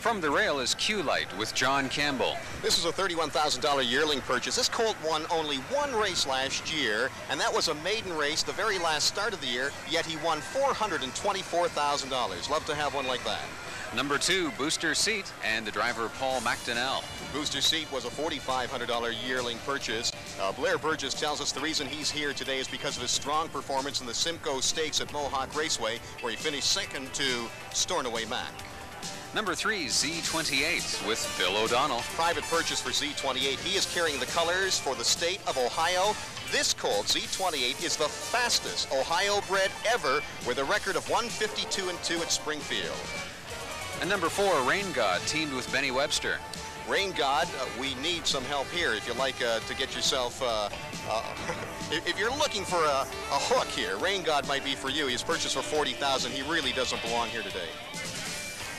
From the rail is Q-Light with John Campbell. This is a $31,000 yearling purchase. This colt won only one race last year, and that was a maiden race, the very last start of the year, yet he won $424,000. Love to have one like that. Number two, Booster Seat, and the driver Paul MacDonell. Booster Seat was a $4,500 yearling purchase. Uh, Blair Burgess tells us the reason he's here today is because of his strong performance in the Simcoe Stakes at Mohawk Raceway, where he finished second to Stornoway Mac. Number three, Z28 with Bill O'Donnell. Private purchase for Z28. He is carrying the colors for the state of Ohio. This colt, Z28, is the fastest Ohio bred ever with a record of 152 and 2 at Springfield. And number four, Rain God, teamed with Benny Webster. Rain God, uh, we need some help here if you like uh, to get yourself, uh, uh if you're looking for a, a hook here, Rain God might be for you. He's purchased for 40000 He really doesn't belong here today.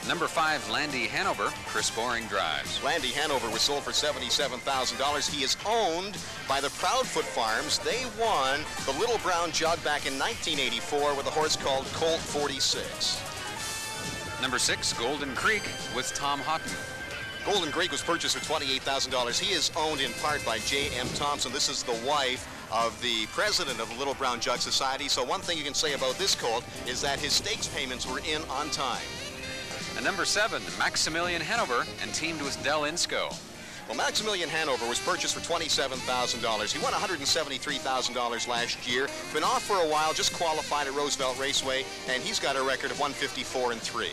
Number five, Landy Hanover, Chris Boring drives. Landy Hanover was sold for $77,000. He is owned by the Proudfoot Farms. They won the Little Brown Jug back in 1984 with a horse called Colt 46. Number six, Golden Creek with Tom Haughton. Golden Creek was purchased for $28,000. He is owned in part by J.M. Thompson. This is the wife of the president of the Little Brown Jug Society. So one thing you can say about this colt is that his stakes payments were in on time. And number seven, Maximilian Hanover, and teamed with Del Insko. Well, Maximilian Hanover was purchased for $27,000. He won $173,000 last year. Been off for a while, just qualified at Roosevelt Raceway, and he's got a record of 154 and 3.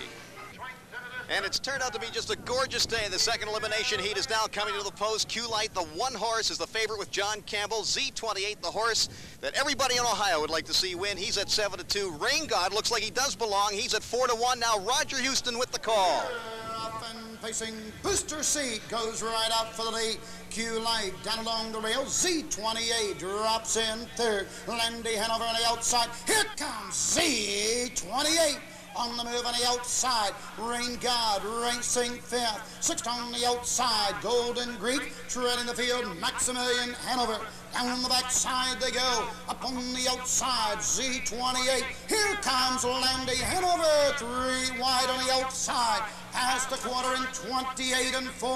And it's turned out to be just a gorgeous day. The second elimination heat is now coming to the post. Q-Light, the one horse, is the favorite with John Campbell. Z28, the horse that everybody in Ohio would like to see win. He's at 7 to 2. Rain God looks like he does belong. He's at 4 to 1. Now Roger Huston with the call. Up and Facing Booster Seat goes right out for the lead. Q-Light down along the rail. Z28 drops in third. Landy Hanover on the outside. Here comes Z28 on the move on the outside. Rain God racing fifth. Sixth on the outside. Golden Greek treading the field. Maximilian Hanover. Down on the backside they go. Up on the outside. Z28. Here comes Landy Hanover. Three wide on the outside past the quarter in 28 and 4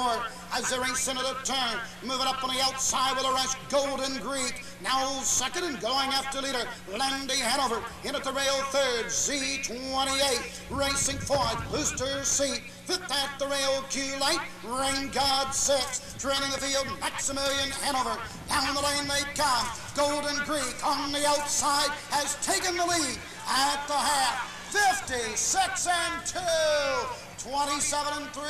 as they race into the turn. Moving up on the outside with a rush, Golden Greek. Now second and going after leader, Landy Hanover. In at the rail third, Z28. Racing fourth, Booster Seat. Fifth at the rail, Q-Light. Rain God six. Training the field, Maximilian Hanover. Down the lane they come. Golden Greek on the outside has taken the lead at the half. 56 and 2. 27 and 3.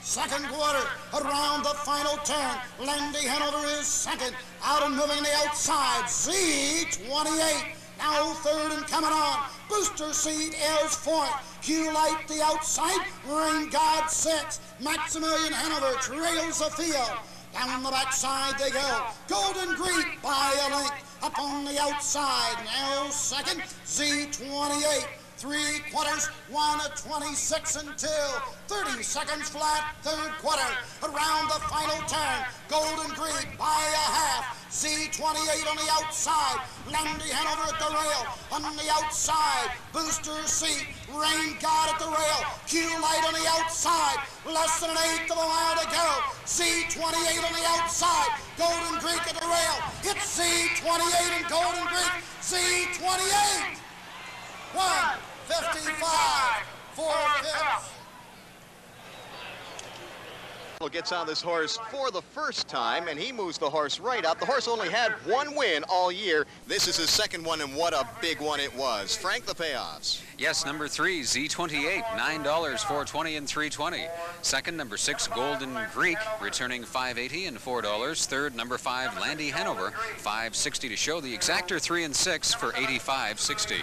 Second quarter, around the final turn. Landy Hanover is second. Out and moving the outside. Z28. Now third and coming on. Booster Seat is fourth. Q-Light the outside. Rain God six. Maximilian Hanover trails the field. Down the backside they go. Golden Greek by a length. Up on the outside. Now second. Z28 three quarters, one at 26 until 30 seconds flat, third quarter, around the final turn, Golden Greek by a half, Z28 on the outside, Landy Hanover at the rail, on the outside, Booster Seat, Rain God at the rail, Q-Light on the outside, less than an eighth of a mile to go, Z28 on the outside, Golden Greek at the rail, it's Z28 and Golden Greek, Z28! One, 55, four fifths. Gets on this horse for the first time, and he moves the horse right up. The horse only had one win all year. This is his second one, and what a big one it was. Frank, the payoffs. Yes, number three, Z28, $9, 420 and 320. Second, number six, Golden Greek, returning 580 and $4. Third, number five, Landy Hanover, 560 to show. The exactor three and six for 85.60.